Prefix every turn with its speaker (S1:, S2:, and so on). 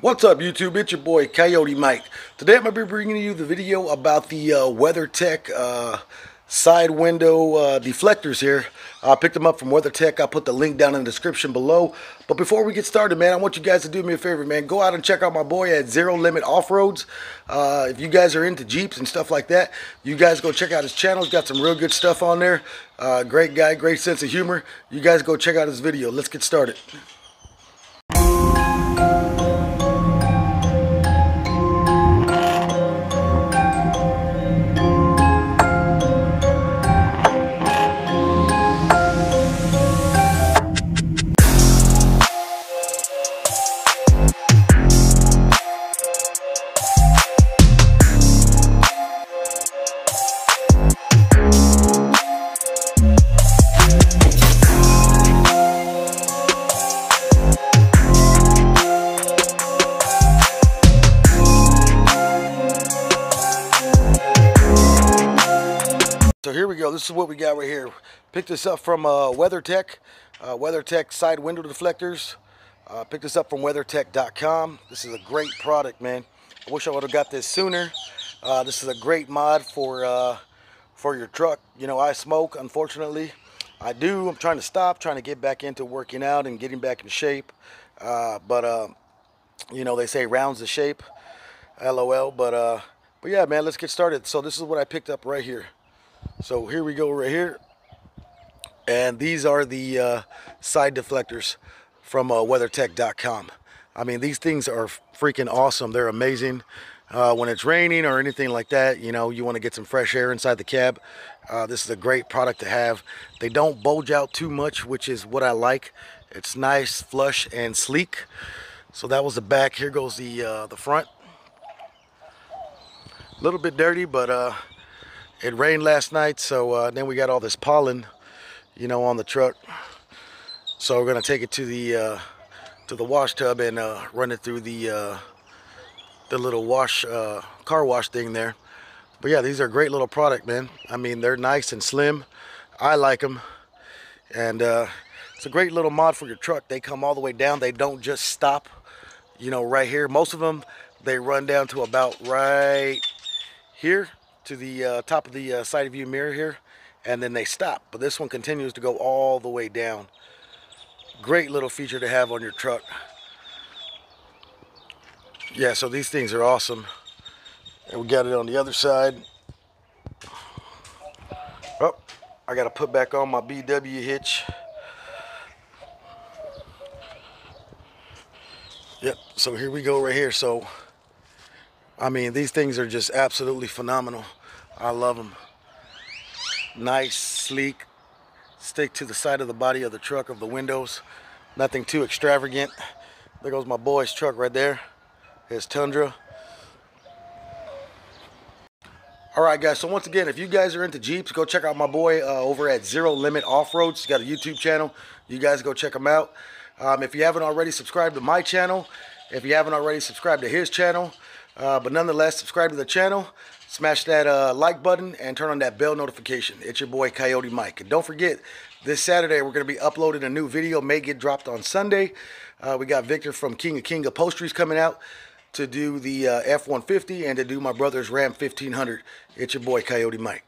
S1: What's up YouTube? It's your boy Coyote Mike. Today I'm going to be bringing you the video about the uh, WeatherTech uh, side window uh, deflectors here. I picked them up from WeatherTech. I'll put the link down in the description below. But before we get started, man, I want you guys to do me a favor, man. Go out and check out my boy at Zero Limit Off-Roads. Uh, if you guys are into Jeeps and stuff like that, you guys go check out his channel. He's got some real good stuff on there. Uh, great guy, great sense of humor. You guys go check out his video. Let's get started. This is what we got right here. Picked this up from uh, WeatherTech. Uh, WeatherTech side window deflectors. Uh, picked this up from WeatherTech.com. This is a great product, man. I wish I would have got this sooner. Uh, this is a great mod for uh, for your truck. You know, I smoke, unfortunately. I do. I'm trying to stop, trying to get back into working out and getting back in shape. Uh, but, uh, you know, they say rounds the shape. LOL. But, but yeah, man, let's get started. So this is what I picked up right here. So here we go right here. And these are the uh, side deflectors from uh, WeatherTech.com. I mean, these things are freaking awesome. They're amazing. Uh, when it's raining or anything like that, you know, you want to get some fresh air inside the cab. Uh, this is a great product to have. They don't bulge out too much, which is what I like. It's nice, flush, and sleek. So that was the back. Here goes the uh, the front. A little bit dirty, but uh, it rained last night, so uh, then we got all this pollen, you know, on the truck. So we're gonna take it to the uh, to the wash tub and uh, run it through the uh, the little wash uh, car wash thing there. But yeah, these are great little product, man. I mean, they're nice and slim. I like them, and uh, it's a great little mod for your truck. They come all the way down. They don't just stop, you know, right here. Most of them they run down to about right here to the uh, top of the uh, side of view mirror here and then they stop. But this one continues to go all the way down. Great little feature to have on your truck. Yeah so these things are awesome. And we got it on the other side. Oh I got to put back on my BW hitch. Yep so here we go right here. So I mean these things are just absolutely phenomenal I love them. Nice, sleek, stick to the side of the body of the truck of the windows. Nothing too extravagant. There goes my boy's truck right there. His Tundra. All right, guys. So once again, if you guys are into Jeeps, go check out my boy uh, over at Zero Limit Off-Roads. He's got a YouTube channel. You guys go check him out. Um, if you haven't already subscribed to my channel, if you haven't already subscribed to his channel, uh, but nonetheless, subscribe to the channel. Smash that uh, like button and turn on that bell notification. It's your boy Coyote Mike. And don't forget, this Saturday we're going to be uploading a new video. May get dropped on Sunday. Uh, we got Victor from King of King Upholsteries coming out to do the uh, F-150 and to do my brother's Ram 1500. It's your boy Coyote Mike.